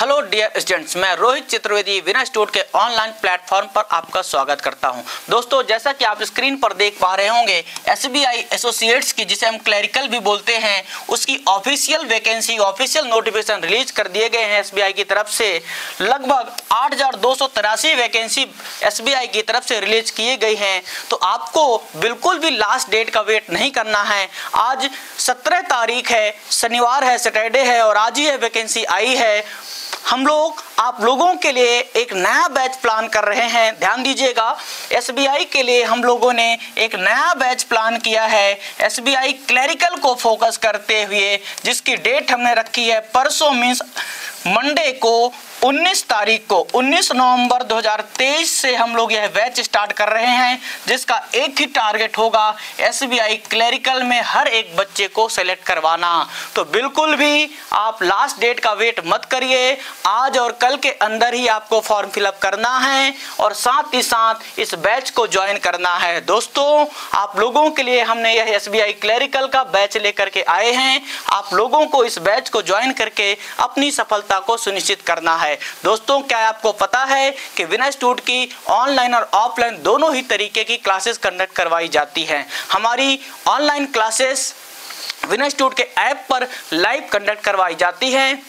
Hello dear students मैं रोहित चतुर्वेदी, विनय स्टूड के ऑनलाइन प्लेटफॉर्म पर आपका स्वागत करता हूँ। दोस्तों, जैसा कि आप स्क्रीन पर देख पा रहे होंगे एस बी आई एसोसिएट्स की, जिसे हम क्लरिकल भी बोलते हैं, उसकी official vacancy official notification release कर दिए गए हैं एसबीआई की तरफ़ से। लगभग आठ हज़ार दो सौ तिरासी वैकेंसी एस बी आई की तरफ़ से रिलीज़ किए गई हैं। तो आपको बिल्कुल भी लास्ट डेट का वेट नहीं करना है। आज सत्रह तारीख है, शनिवार है सैटरडे है और आज है वैकेंसी आई है। हम लोग, आप लोगों के लिए एक नया बैच प्लान कर रहे हैं। ध्यान दीजिएगा एसबीआई के लिए हम लोगों ने एक नया बैच प्लान किया है। एसबीआई क्लरिकल को फोकस करते हुए, जिसकी डेट हमने रखी है, परसों मीन्स मंडे को 19 तारीख को 19 नवंबर 2023 से हम लोग यह बैच स्टार्ट कर रहे हैं, जिसका एक ही टारगेट होगा एसबीआई क्लरिकल में हर एक बच्चे को सेलेक्ट करवाना। तो बिल्कुल भी आप लास्ट डेट का वेट मत करिए, आज और कल के अंदर ही आपको फॉर्म फिलअप करना है और साथ ही साथ इस बैच को ज्वाइन करना है। दोस्तों, आप लोगों के लिए हमने यह एस क्लरिकल का बैच लेकर के आए हैं। आप लोगों को इस बैच को ज्वाइन करके अपनी सफलता को सुनिश्चित करना है। दोस्तों, क्या आपको पता है कि विनय स्टूड की ऑनलाइन और ऑफलाइन दोनों ही तरीके की क्लासेस कंडक्ट करवाई जाती हैं? हमारी ऑनलाइन क्लासेस विनय इंस्टीट्यूट के ऐप पर लाइव कंडक्ट करवाई जाती हैं।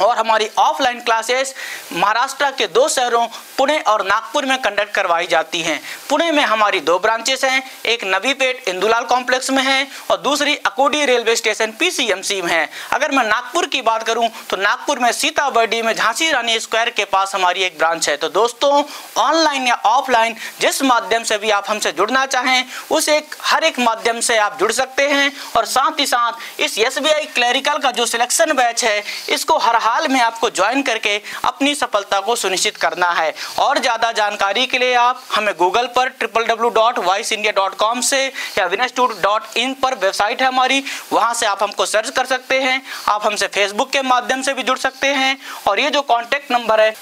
और हमारी ऑफलाइन क्लासेस महाराष्ट्र के दो शहरों, पुणे और नागपुर में कंडक्ट करवाई जाती हैं। पुणे में हमारी दो ब्रांचेस हैं, एक नवीपेट इंदुलाल कॉम्प्लेक्स में है और दूसरी अकोडी रेलवे स्टेशन पीसीएमसी में है। अगर मैं नागपुर की बात करूँ तो नागपुर में सीताबर्डी में झांसी रानी स्क्वायर के पास हमारी एक ब्रांच है। तो दोस्तों ऑनलाइन या ऑफलाइन जिस माध्यम से भी आप हमसे जुड़ना चाहें, उस एक, हर एक माध्यम से आप जुड़ सकते हैं। और साथ ही साथ, इस एस क्लरिकल का जो सिलेक्शन बैच है, इसको हर हाल में आपको ज्वाइन करके अपनी सफलता को सुनिश्चित करना है। और ज़्यादा जानकारी के लिए आप हमें गूगल पर triple W dot voice India dot com से या विनस्टूट डॉट इन पर वेबसाइट है हमारी। वहाँ से आप हमको सर्च कर सकते हैं। आप हमसे फेसबुक के माध्यम से भी जुड़ सकते हैं। और ये जो कॉन्टेक्ट नंबर है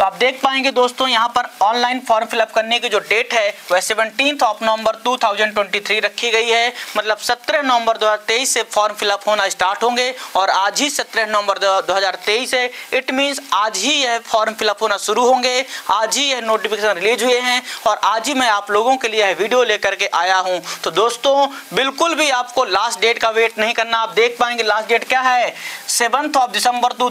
तो आप देख पाएँगे दोस्तों, यहाँ पर ऑनलाइन फॉर्म फिलअप करने की जो डेट है, वह सेवनटीन ऑफ़ नवंबर 2023 रखी गई है। मतलब 17 नवंबर 2023 से फॉर्म फिलअप होना स्टार्ट होंगे और आज ही 17 नवंबर 2023 है। इट मीन्स आज ही यह फॉर्म फिलअप होना शुरू होंगे। आज ही यह नोटिफिकेशन रिलीज़ हुए हैं और आज ही मैं आप लोगों के लिए यह वीडियो लेकर के आया हूँ। तो दोस्तों, बिल्कुल भी आपको लास्ट डेट का वेट नहीं करना। आप देख पाएँगे लास्ट डेट क्या है। सेवंथ ऑफ़ दिसंबर टू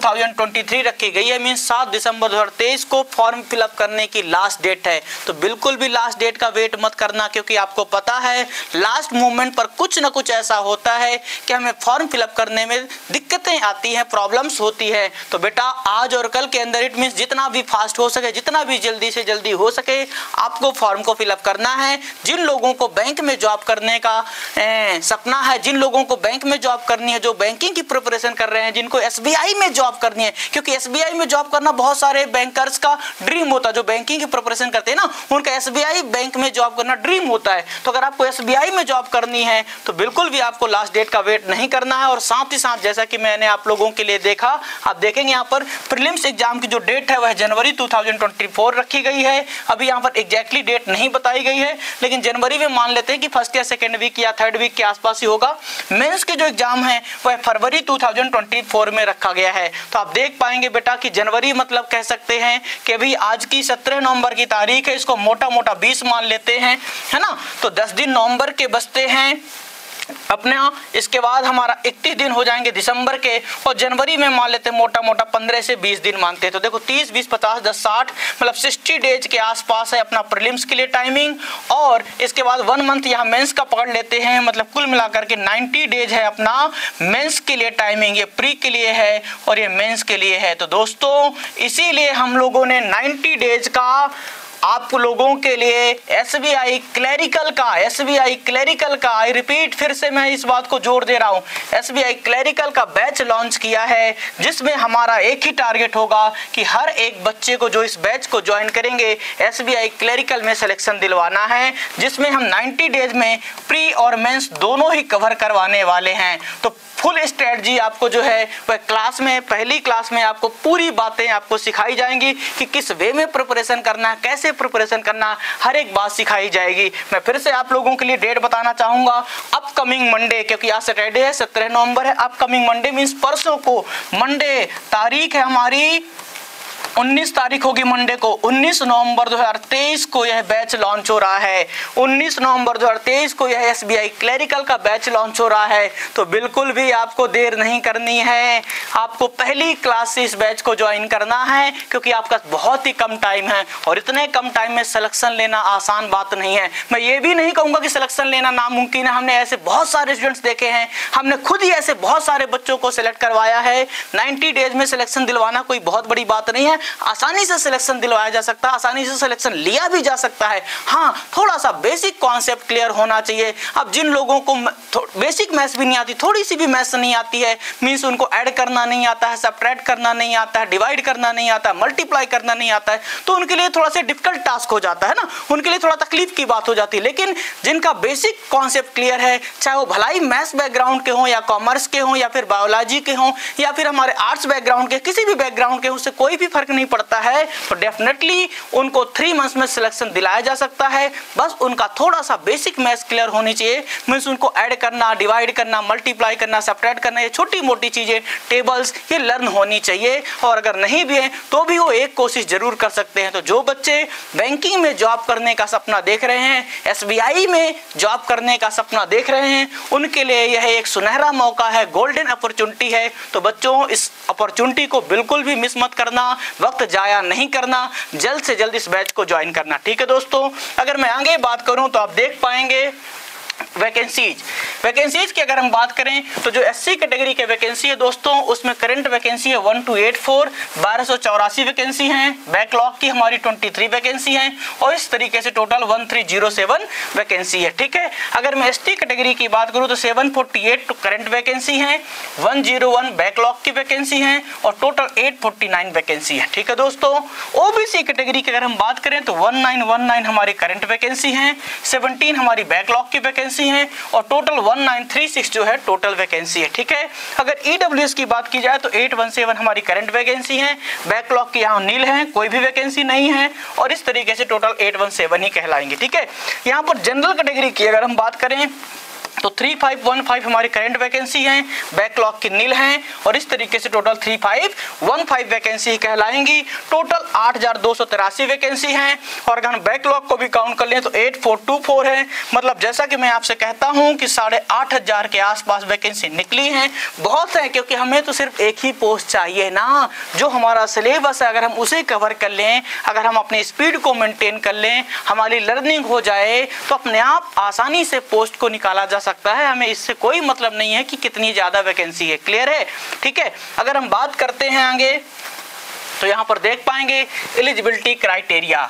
रखी गई है। मीन्स सात दिसंबर दो हज़ार तेईस तेईस को फॉर्म फिलअप करने की लास्ट डेट है। तो बिल्कुल भी लास्ट डेट का वेट मत करना क्योंकि आपको पता है लास्ट मोमेंट पर कुछ ना कुछ ऐसा होता है कि हमें फॉर्म फिलअप करने में दिक्कतें आती हैं प्रॉब्लम्स होती है। तो बेटा आज और कल के अंदर इट मीन जितना भी फास्ट हो सके जितना भी जल्दी से जल्दी हो सके आपको फॉर्म को फिलअप करना है। जिन लोगों को बैंक में जॉब करने का ए, सपना है जिन लोगों को बैंक में जॉब करनी है जो बैंकिंग की प्रिपरेशन कर रहे हैं जिनको एसबीआई में जॉब करनी है क्योंकि SBI में जॉब करना बहुत सारे बैंकर बैंकर्स का ड्रीम होता है, जो बैंकिंग की प्रिपरेशन करते हैं ना, उनका एस बैंक में जॉब करना ड्रीम होता है। तो अगर आपको एसबीआई में जॉब करनी है तो बिल्कुल भी आपको लास्ट डेट का वेट नहीं करना है। और साथ ही साथ, जैसा कि मैंने आप लोगों के लिए देखा, आप देखेंगे यहाँ पर प्रिलिम्स एग्ज़ाम की जो डेट है, वह जनवरी 2024 रखी गई है। अभी यहाँ पर एग्जैक्टली डेट नहीं बताई गई है, लेकिन जनवरी में मान लेते हैं कि फ़र्स्ट या सेकेंड वीक या थर्ड वीक के आसपास ही होगा। मेंस के जो एग्ज़ाम है, वह फरवरी 2024 में रखा गया है। तो आप देख पाएँगे बेटा कि जनवरी मतलब कह सकते हैं कि भाई आज की सत्रह नवंबर की तारीख है, इसको मोटा मोटा बीस मान लेते हैं, है ना? तो दस दिन नवंबर के बचते हैं। अपने इसके बाद हमारा इकतीस दिन हो जाएँगे दिसंबर के, और जनवरी में मान लेते हैं मोटा मोटा पंद्रह से बीस दिन मानते हैं। तो देखो, तीस, बीस, पचास, दस, साठ मतलब सिक्सटी डेज़ के आसपास है अपना प्रीलिम्स के लिए टाइमिंग और इसके बाद वन मंथ यहाँ मेंस का पकड़ लेते हैं मतलब कुल मिलाकर के नाइन्टी डेज़ है अपना मेंस के लिए टाइमिंग ये प्री के लिए है और ये मेंस के लिए है। तो दोस्तों, इसीलिए हम लोगों ने नाइन्टी डेज़ का आप लोगों के लिए एस बी आई क्लैरिकल का एस बी आई क्लैरिकल का आई रिपीट फिर से मैं इस बात को ज़ोर दे रहा हूँ। एस बी आई क्लैरिकल का बैच लॉन्च किया है, जिसमें हमारा एक ही टारगेट होगा कि हर एक बच्चे को जो इस बैच को ज्वाइन करेंगे एस बी आई क्लैरिकल में सिलेक्शन दिलवाना है, जिसमें हम 90 डेज़ में प्री और मेंस दोनों ही कवर करवाने वाले हैं। तो फुल स्ट्रेटजी आपको जो है, वह क्लास में, पहली क्लास में आपको पूरी बातें आपको सिखाई जाएँगी कि किस वे में प्रिपरेशन करना है, कैसे कैसे प्रिपरेशन करना हर एक बात सिखाई जाएगी। मैं फिर से आप लोगों के लिए डेट बताना चाहूँगा अपकमिंग मंडे क्योंकि आज सैटरडे है, सत्रह नवंबर है अपकमिंग मंडे मीन्स परसों को। मंडे तारीख है हमारी 19 तारीख होगी मंडे को। 19 नवंबर 2023 को यह बैच लॉन्च हो रहा है। 19 नवंबर 2023 को यह एसबीआई क्लरिकल का बैच लॉन्च हो रहा है। तो बिल्कुल भी आपको देर नहीं करनी है। आपको पहली क्लास से इस बैच को ज्वाइन करना है, क्योंकि आपका बहुत ही कम टाइम है। और इतने कम टाइम में सिलेक्शन लेना आसान बात नहीं है। मैं ये भी नहीं कहूँगा कि सिलेक्शन लेना नामुमकिन है। हमने ऐसे बहुत सारे स्टूडेंट्स देखे हैं। हमने खुद ही ऐसे बहुत सारे बच्चों को सिलेक्ट करवाया है। नाइन्टी डेज़ में सिलेक्शन दिलवाना कोई बहुत बड़ी बात नहीं है। आसानी से सिलेक्शन दिलवाया जा सकता है, आसानी से सिलेक्शन लिया भी जा सकता है। हाँ थोड़ा सा बेसिक कॉन्सेप्ट क्लियर होना चाहिए। अब जिन लोगों को बेसिक मैथ्स भी नहीं आती थोड़ी सी भी मैथ्स नहीं आती है मीन्स उनको ऐड करना नहीं आता है सब्ट्रैक्ट करना नहीं आता है डिवाइड करना नहीं आता है मल्टीप्लाई करना नहीं आता है तो उनके लिए थोड़ा सा डिफ़िकल्ट टास्क हो जाता है ना? उनके लिए थोड़ा तकलीफ़ की बात हो जाती है। लेकिन जिनका बेसिक कॉन्सेप्ट क्लियर है, चाहे वो भलाई मैथ्स बैकग्राउंड के हों या कॉमर्स के हों या फिर बायोलॉजी के हों या फिर हमारे आर्ट्स बैकग्राउंड के, किसी भी बैकग्राउंड के उससे कोई भी फ़र्क नहीं पड़ता है तो डेफिनेटली उनको थ्री मंथ्स में सिलेक्शन दिलाया जा सकता है। बस उनका थोड़ा सा बेसिक मैथ्स क्लियर होनी चाहिए। मीन्स उनको ऐड करना डिवाइड करना मल्टीप्लाई करना सेपरेट करना, ये छोटी मोटी चीज़ें टेबल्स ये लर्न होनी चाहिए। और अगर नहीं भी है तो भी वो एक कोशिश ज़रूर कर सकते हैं। तो जो बच्चे बैंकिंग में जॉब करने का सपना देख रहे हैं एसबीआई में जॉब करने का सपना देख रहे हैं, उनके लिए यह एक सुनहरा मौका है गोल्डन अपॉर्चुनिटी है। तो बच्चों, इस अपॉर्चुनिटी को बिल्कुल भी मिस मत करना। वक्त जाया नहीं करना, जल्द से जल्द इस बैच को ज्वाइन करना। ठीक है दोस्तों, अगर मैं आगे बात करूँ तो आप देख पाएँगे वैकेंसीज वैकेंसीज की अगर हम बात करें तो जो एससी कैटेगरी के वैकेंसी है दोस्तों, उसमें करंट वैकेंसी है वन टू एट फोर बारह सौ चौरासी वैकेंसी है बैकलॉग की हमारी ट्वेंटी थ्री वैकेंसी है, और इस तरीके से total one three zero seven vacancy है, ठीक है? अगर मैं एस कैटेगरी की बात करूँ तो seven forty eight current vacancy है वन ज़ीरो वन बैकलॉग की वैकेंसी है, और total eight forty nine vacancy है, ठीक है दोस्तों? ओबीसी कैटेगरी की अगर हम बात करें तो वन नाइन वन नाइन हमारी करंट वैकेंसी है सेवनटीन हमारी बैकलॉग की वैकेंसी वैकेंसी है और टोटल 1936 जो है टोटल वैकेंसी है, ठीक है? अगर ईडब्ल्यू e की बात की जाए तो 817 हमारी करंट वैकेंसी है बैकलॉग की यहाँ नील है, कोई भी वैकेंसी नहीं है और इस तरीके से टोटल 817 ही कहलाएँगे, ठीक है? यहाँ पर जनरल कैटेगरी की अगर हम बात करें तो 3515 हमारी करंट वैकेंसी है बैकलॉग की नील है, और इस तरीके से टोटल 3515 वैकेंसी कहलाएँगी। टोटल आठ हज़ार दो सौ तिरासी वैकेंसी है, और अगर हम बैकलॉग को भी काउंट कर लें तो 8424 है। मतलब जैसा कि मैं आपसे कहता हूँ कि साढ़े आठ हज़ार के आसपास वैकेंसी निकली है, बहुत है, क्योंकि हमें तो सिर्फ़ एक ही पोस्ट चाहिए ना। जो हमारा सिलेबस है, अगर हम उसे कवर कर लें, अगर हम अपनी स्पीड को मेंटेन कर लें, हमारी लर्निंग हो जाए तो अपने आप आसानी से पोस्ट को निकाला जा सकता है, हमें इससे कोई मतलब नहीं है कि कितनी ज़्यादा वैकेंसी है। क्लियर है? ठीक है? अगर हम बात करते हैं आगे तो यहाँ पर देख पाएँगे eligibility criteria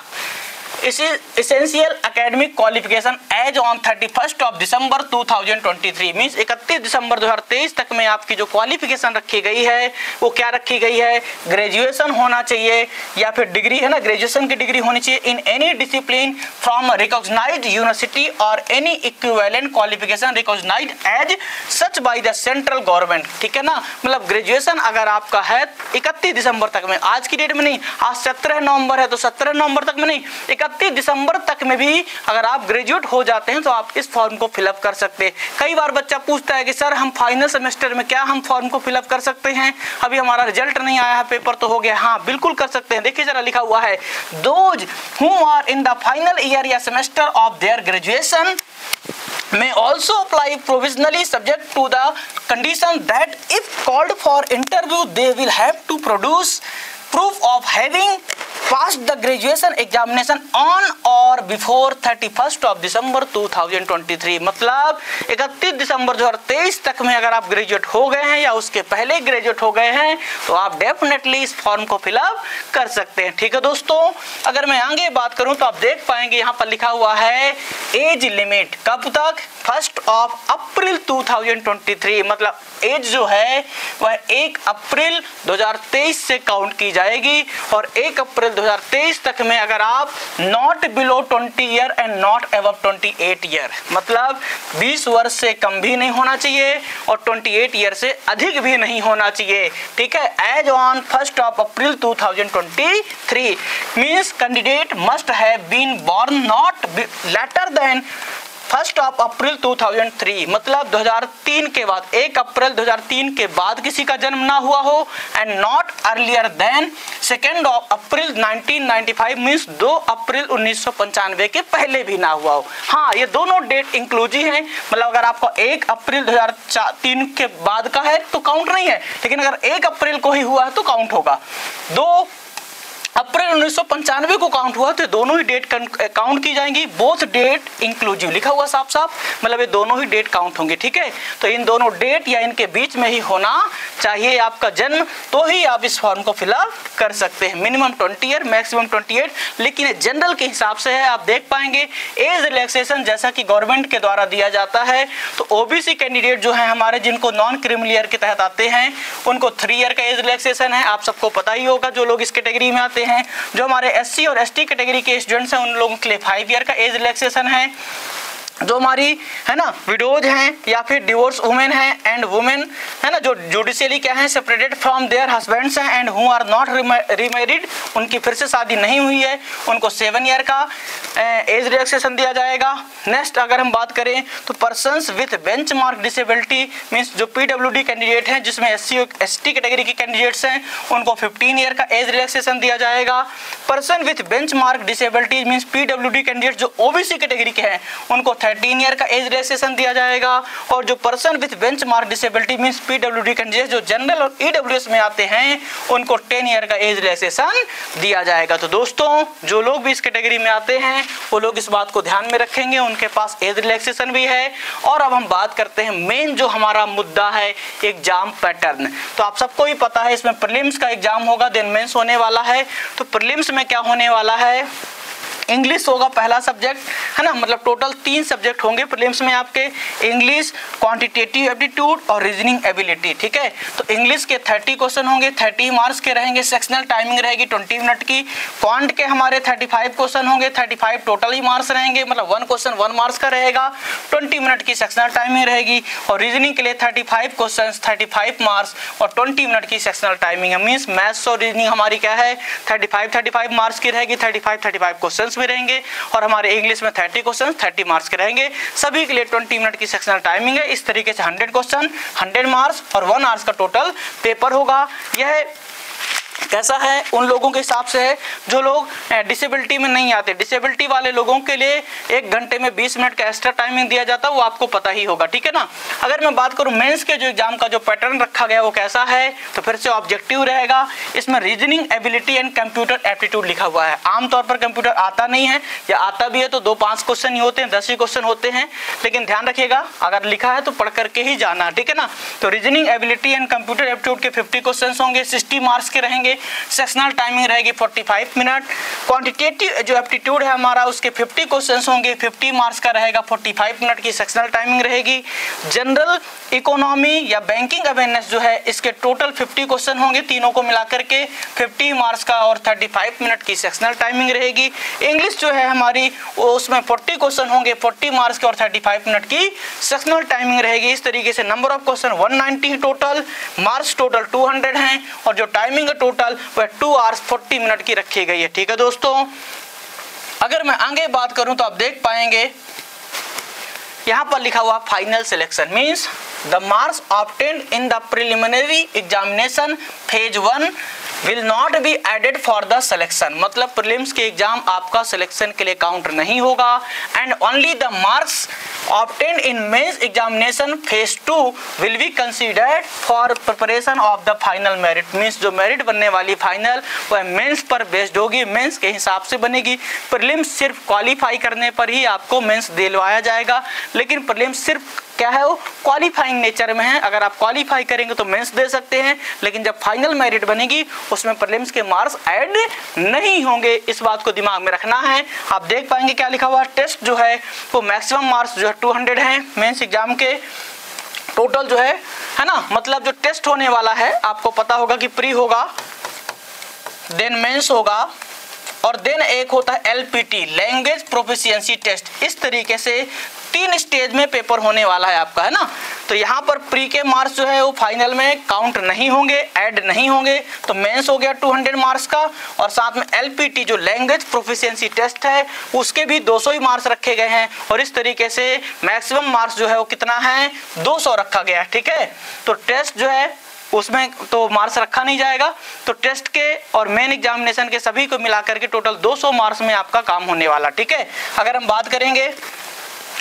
essential academic qualification as on 31st of December 2023 means 31 दिसंबर 2023 तक में आपकी जो क्वालिफिकेशन रखी गई है, वो क्या रखी गई है? ग्रेजुएशन होना चाहिए या फिर डिग्री है ना? ग्रेजुएशन की डिग्री होनी चाहिए in any discipline from recognised university और any equivalent qualification recognised as such by the central government ठीक है ना? मतलब ग्रेजुएशन अगर आपका है, इकतीस दिसंबर तक में, आज की डेट में नहीं, आज सत्रह नवंबर है तो सत्रह नवंबर तक में नहीं इकतीस दिसंबर तक में भी अगर आप ग्रेजुएट हो जाते हैं तो आप इस फॉर्म को फिलअप कर सकते हैं। कई बार बच्चा पूछता है कि, सर, हम फाइनल सेमेस्टर में क्या हम फॉर्म को फिलअप कर सकते हैं? अभी हमारा रिज़ल्ट नहीं आया है पेपर तो हो गया। हाँ बिल्कुल कर सकते हैं। देखिए, जरा लिखा हुआ है those who are in the final year या semester of their graduation may also apply provisionally subject to the condition that if called for interview, they will have to produce proof of having the graduation examination on or before thirty first of December 2023 मतलब 31 दिसंबर 2023 तक में अगर आप graduate हो गए हैं या उसके पहले ग्रेजुएट हो गए हैं तो आप डेफिनेटली इस फॉर्म को फिलअप कर सकते हैं। ठीक है दोस्तों? अगर मैं आगे बात करूँ तो आप देख पाएँगे यहाँ पर लिखा हुआ है एज लिमिट कब तक? फ़र्स्ट ऑफ़ अप्रैल 2023 मतलब एज जो है, वह एक अप्रैल 2023 से काउंट की जाएगी। और एक अप्रैल 2023 तक में अगर आप not below 20 year and not above 28 year मतलब 20 वर्ष से कम भी नहीं होना चाहिए और 28 ईयर से अधिक भी नहीं होना चाहिए, ठीक है? Age on first of April 2023 means candidate must have been born not later than first of April 2003 मतलब 2003 के बाद, एक अप्रैल 2003 के बाद किसी का जन्म ना हुआ हो and not earlier than second of April 1995 means 2 अप्रैल उन्नीस के पहले भी ना हुआ हो। हाँ ये दोनों डेट इंक्लूजिव हैं मतलब अगर आपको एक अप्रैल 2003 के बाद का है तो काउंट नहीं है, लेकिन अगर एक अप्रैल को ही हुआ है तो काउंट होगा। दो अप्रैल उन्नीस सौ पंचानवे को काउंट हुआ तो दोनों ही डेट काउंट की जाएँगी। बोथ डेट इंक्लूसिव लिखा हुआ साफ़ साफ़ मतलब ये दोनों ही डेट काउंट होंगे, ठीक है? तो इन दोनों डेट या इनके बीच में ही होना चाहिए आपका जन्म तो ही आप इस फॉर्म को फिलअप कर सकते हैं। Minimum twenty year maximum twenty लेकिन जनरल के हिसाब से है, आप देख पाएँगे एज रिलैक्सेशन जैसा कि गवर्नमेंट के द्वारा दिया जाता है। तो ओबीसी कैंडिडेट जो है हमारे, जिनको नॉन क्रिमिनल ईयर के तहत आते हैं, उनको थ्री ईयर का एज रिलैक्सेशन है। आप सबको पता ही होगा, जो लोग इस कैटेगरी में आते हैं। जो हमारे एससी और एसटी कैटेगरी के स्टूडेंट्स हैं, उन लोगों के लिए फाइव ईयर का एज रिलैक्सेशन है। जो हमारी, है ना विडोज हैं या फिर डिवोर्स वुमेन है एंड वुमेन है ना, जो जुडिशियली क्या है सेपरेटेड फ्रॉम देयर हस्बैंड्स हैं and who are not remarried उनकी फिर से शादी नहीं हुई है, उनको सेवन ईयर का एज रिलैक्सेशन दिया जाएगा। नेक्स्ट अगर हम बात करें तो person with benchmark disability means जो पीडब्ल्यूडी कैंडिडेट हैं, जिसमें एस सी कैटेगरी के कैंडिडेट्स हैं, उनको फिफ्टीन ईयर का एज रिलैक्सेशन दिया जाएगा। Person with benchmark disability means P candidate जो ओबीसी कैटेगरी के हैं, उनको थर्टीन ईयर का एज रिलैक्सेशन दिया जाएगा और जो person with benchmark disability mean PW candidate जो जनरल और ईडब्ल्यू में आते हैं, उनको टेन ईयर का एज रिलैक्सेशन दिया जाएगा। तो दोस्तों, जो लोग भी इस कैटेगरी में आते हैं, वो लोग इस बात को ध्यान में रखेंगे। उनके पास एज रिलैक्सेशन भी है। और अब हम बात करते हैं मेन जो हमारा मुद्दा है एग्ज़ाम पैटर्न तो आप सबको ही पता है, इसमें प्रिलिम्स का एग्ज़ाम होगा देन मेंस होने वाला है। तो प्रिलिम्स में क्या होने वाला है? इंग्लिश होगा पहला सब्जेक्ट है ना? मतलब टोटल तीन सब्जेक्ट होंगे प्रीलिम्स में आपके इंग्लिश क्वांटिटेटिव एप्टीट्यूड और रीजनिंग एबिलिटी ठीक है? तो इंग्लिश के थर्टी क्वेश्चन होंगे थर्टी मार्क्स के रहेंगे सेक्शनल टाइमिंग रहेगी ट्वेंटी मिनट की। क्वांट के हमारे थर्टी फाइव क्वेश्चन होंगे थर्टी फाइव टोटल ही मार्क्स रहेंगे मतलब वन क्वेश्चन वन मार्क्स का रहेगा। ट्वेंटी मिनट की सेक्शनल टाइमिंग रहेगी और रीजनिंग के लिए thirty five question thirty five marks और ट्वेंटी मिनट की सेक्शनल टाइमिंग है। मीन्स मैथ्स और रीजनिंग हमारी क्या है? Thirty five thirty five marks की रहेगी thirty five thirty five question में रहेंगे और हमारे इंग्लिश में थर्टी क्वेश्चन थर्टी मार्क्स के रहेंगे। सभी के लिए ट्वेंटी मिनट की सेक्शनल टाइमिंग है। इस तरीके से हंड्रेड क्वेश्चन हंड्रेड मार्क्स और वन आवर्स का टोटल पेपर होगा। यह कैसा है, उन लोगों के हिसाब से है, जो लोग डिसेबिलिटी में नहीं आते। डिसेबिलिटी वाले लोगों के लिए एक घंटे में 20 मिनट का एक्स्ट्रा टाइमिंग दिया जाता है वो आपको पता ही होगा, ठीक है ना? अगर मैं बात करूँ मेन्स के जो एग्ज़ाम का जो पैटर्न रखा गया, वो कैसा है तो फिर से ऑब्जेक्टिव रहेगा। इसमें reasoning ability and computer aptitude लिखा हुआ है। आमतौर पर कंप्यूटर आता नहीं है, या आता भी है तो दो पाँच क्वेश्चन ही होते हैं, दस ही क्वेश्चन होते हैं, लेकिन ध्यान रखिएगा, अगर लिखा है तो पढ़ करके ही जाना, ठीक है ना? तो reasoning ability and computer aptitude के फिफ्टी क्वेश्चन होंगे सिक्सटी मार्क्स के रहेंगे सेक्शनल टाइमिंग रहेगी 45 मिनट क्वांटिटेटिव जो एप्टीट्यूड है हमारा, उसके 50 क्वेश्चंस होंगे 50 मार्क्स का रहेगा 45 मिनट की सेक्शनल टाइमिंग रहेगी। जनरल इकोनॉमी या बैंकिंग अवेयरनेस जो है, इसके टोटल 50 क्वेश्चन होंगे तीनों को मिलाकर के। 50 मार्क्स का और 35 मिनट की सेक्शनल टाइमिंग रहेगी। इंग्लिश जो है हमारी उसमें 40 क्वेश्चन होंगे 40 मार्क्स के और 35 मिनट की सेक्शनल टाइमिंग रहेगी। इस तरीके से number of question 190 total marks total 200 हैं। और जो टाइमिंग है टोटल वह टू आवर्स फोर्टी मिनट की रखी गई है। ठीक है दोस्तों? अगर मैं आगे बात करूँ तो आप देख पाएँगे, यहाँ पर लिखा हुआ final selection means the marks obtained in the preliminary examination phase one will not be added for the selection मतलब प्रीलिम्स के एग्ज़ाम आपका सिलेक्शन के लिए काउंट नहीं होगा। And only the marks obtain in mains examination phase two will be considered for preparation of the final merit means जो merit बनने वाली फाइनल वह मेंस पर बेस्ड होगी। मेंस के हिसाब से बनेगी। प्रीलिम्स सिर्फ़ क्वालिफाई करने पर ही आपको मेंस दिलवाया जाएगा। लेकिन प्रीलिम्स सिर्फ़ क्या है वो क्वालिफाइंग नेचर में है। अगर आप क्वालिफाई करेंगे तो मेंस दे सकते हैं, लेकिन जब फाइनल मेरिट बनेगी, उसमें प्रीलिम्स के मार्क्स ऐड नहीं होंगे। इस बात को दिमाग में रखना है। आप देख पाएँगे क्या लिखा हुआ टेस्ट जो है, वो मैक्सिमम मार्क्स जो है टू हंड्रेड है मेन्स एग्ज़ाम के। टोटल जो है है ना? मतलब जो टेस्ट होने वाला है, आपको पता होगा कि प्री होगा देन मेंस होगा। और देन एक होता है एलपीटी लैंग्वेज प्रोफिशिएंसी टेस्ट इस तरीके से तीन स्टेज में पेपर होने वाला है आपका, है ना? तो यहाँ पर प्री के मार्क्स जो है वो फाइनल में काउंट नहीं होंगे ऐड नहीं होंगे तो मेंस हो गया 200 मार्क्स का और साथ में एलपीटी जो लैंग्वेज प्रोफिशिएंसी टेस्ट है, उसके भी 200 ही मार्क्स रखे गए हैं। और इस तरीके से मैक्सिमम मार्क्स जो है वो कितना है? 200 रखा गया, ठीक है? तो टेस्ट जो है उसमें तो मार्क्स रखा नहीं जाएगा। तो टेस्ट के और मेन एग्जामिनेशन के सभी को मिलाकर के टोटल 200 मार्क्स में आपका काम होने वाला, ठीक है? अगर हम बात करेंगे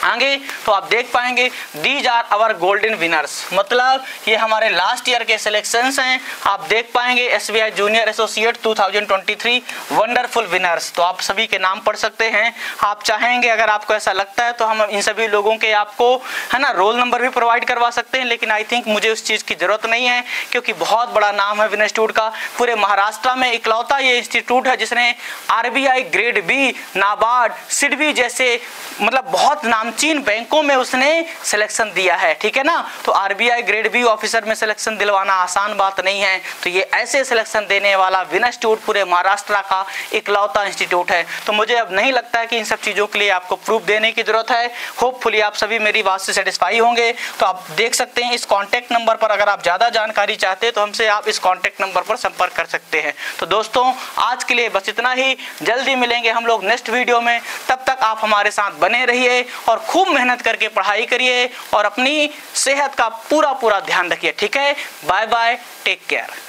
आगे तो आप देख पाएँगे these are our golden winners मतलब ये हमारे लास्ट ईयर के सिलेक्शन हैं। आप देख पाएँगे S B I junior associate 2023 wonderful winners तो आप सभी के नाम पढ़ सकते हैं। आप चाहेंगे, अगर आपको ऐसा लगता है तो हम इन सभी लोगों के आपको, है ना रोल नंबर भी प्रोवाइड करवा सकते हैं। लेकिन आई थिंक मुझे उस चीज़ की ज़रूरत नहीं है, क्योंकि बहुत बड़ा नाम है विनर इंस्टीट्यूट का। पूरे महाराष्ट्र में इकलौता ये इंस्टीट्यूट है, जिसने RBI grade B NABARD, SIDBI जैसे मतलब बहुत नाम नामचीन बैंकों में उसने सिलेक्शन दिया है, ठीक है ना? तो आरबीआई ग्रेड बी ऑफिसर में सिलेक्शन दिलवाना आसान बात नहीं है। तो ये ऐसे सिलेक्शन देने वाला विन इंस्टीट्यूट पूरे महाराष्ट्र का इकलौता इंस्टीट्यूट है। तो मुझे अब नहीं लगता है कि इन सब चीज़ों के लिए आपको प्रूफ देने की ज़रूरत है। होपफुली आप सभी मेरी बात से सेटिस्फाई होंगे। तो आप देख सकते हैं इस कॉन्टैक्ट नंबर पर अगर आप ज़्यादा जानकारी चाहते हैं तो हमसे आप इस कॉन्टैक्ट नंबर पर संपर्क कर सकते हैं। तो दोस्तों, आज के लिए बस इतना ही। जल्दी मिलेंगे हम लोग नेक्स्ट वीडियो में। तब तक आप हमारे साथ बने रहिए और और खूब मेहनत करके पढ़ाई करिए और अपनी सेहत का पूरा पूरा ध्यान रखिए, ठीक है? Bye bye take care.